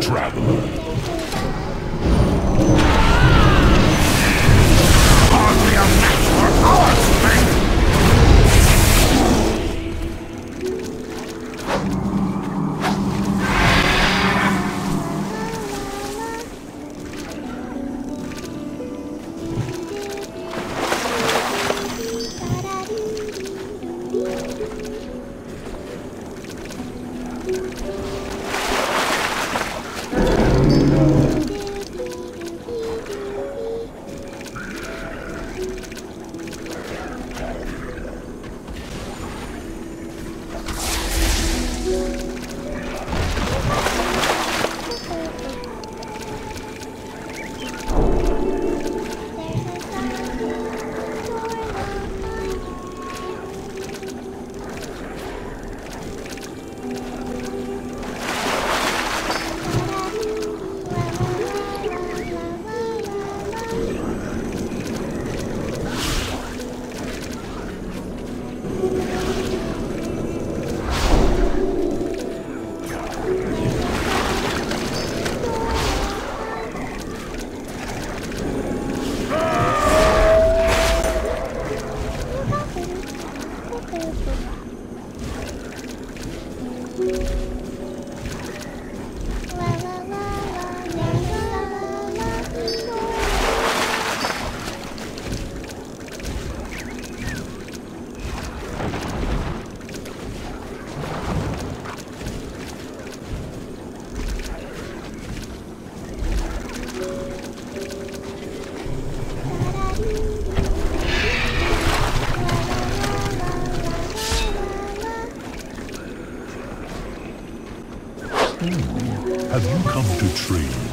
traveler. Have to trade?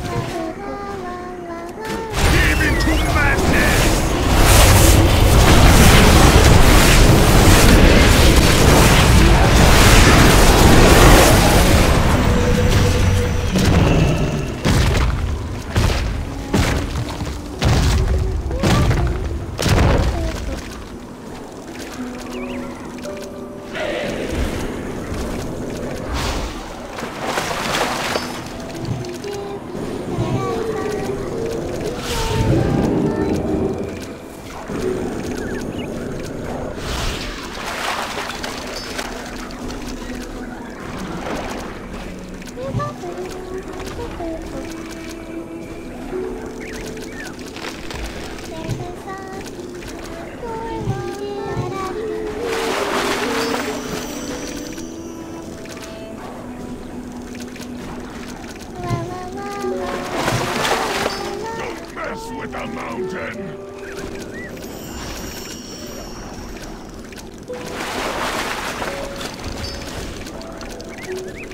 you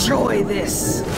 enjoy this.